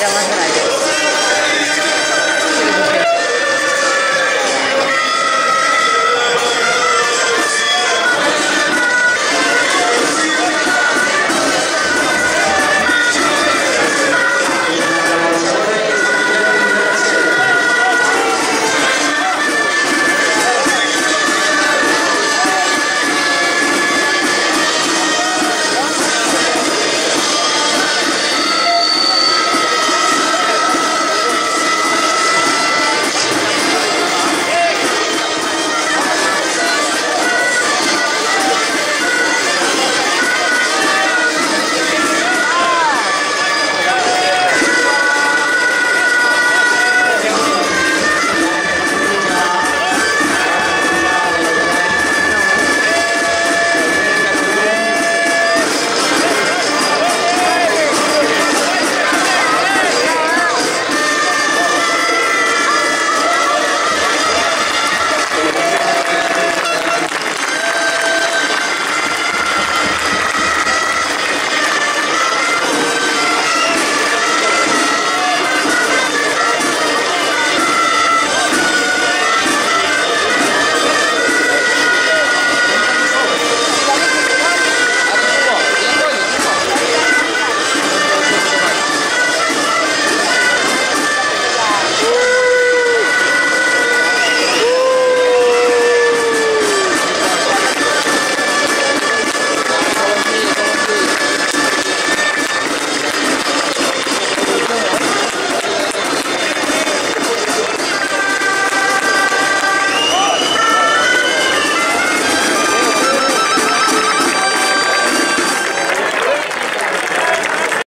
Vila Mandragora.